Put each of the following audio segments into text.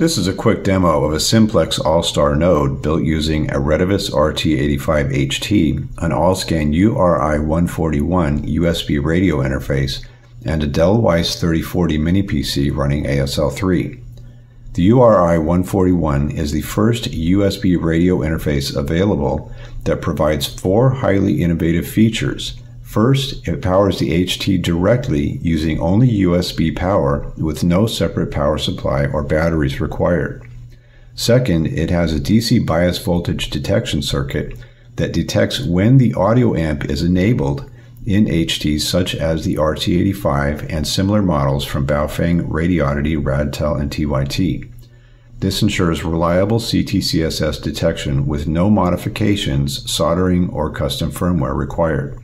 This is a quick demo of a simplex AllStar node built using a Retevis RT85HT, an Allscan URI-141 USB radio interface, and a Dell Wyse 3040 mini PC running ASL3. The URI-141 is the first USB radio interface available that provides four highly innovative features – First, it powers the HT directly using only USB power with no separate power supply or batteries required. Second, it has a DC bias voltage detection circuit that detects when the audio amp is enabled in HTs such as the RT85 and similar models from Baofeng, Radioddity, Radtel, and TYT. This ensures reliable CTCSS detection with no modifications, soldering, or custom firmware required.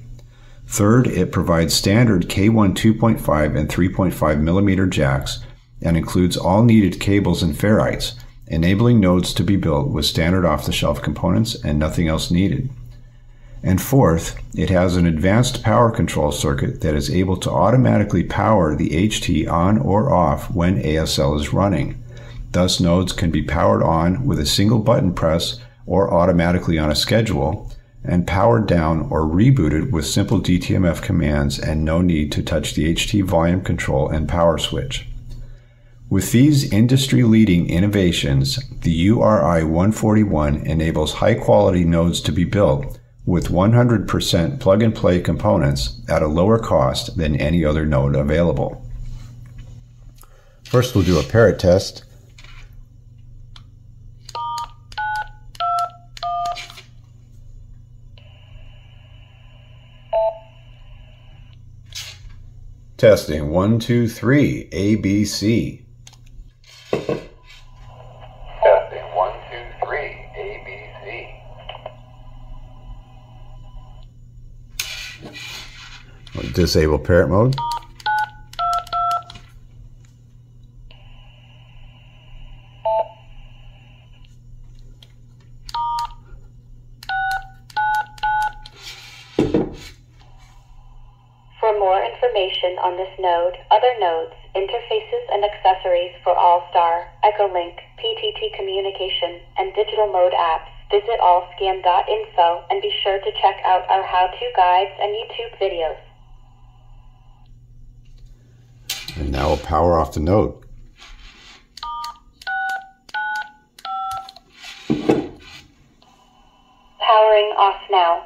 Third, it provides standard K1 2.5 and 3.5 millimeter jacks and includes all needed cables and ferrites, enabling nodes to be built with standard off the shelf components and nothing else needed. And fourth, it has an advanced power control circuit that is able to automatically power the HT on or off when ASL is running. Thus, nodes can be powered on with a single button press or automatically on a schedule, and powered down or rebooted with simple DTMF commands and no need to touch the HT volume control and power switch. With these industry leading innovations, the URI 141 enables high quality nodes to be built with 100% plug and play components at a lower cost than any other node available. First, we'll do a parrot test. Testing one, two, three, ABC. Testing one, two, three, ABC. Disable parrot mode. For more information on this node, other nodes, interfaces, and accessories for Allstar, Echolink, PTT Communication, and digital mode apps, visit allscan.info and be sure to check out our how-to guides and YouTube videos. And now we'll power off the node. Powering off now.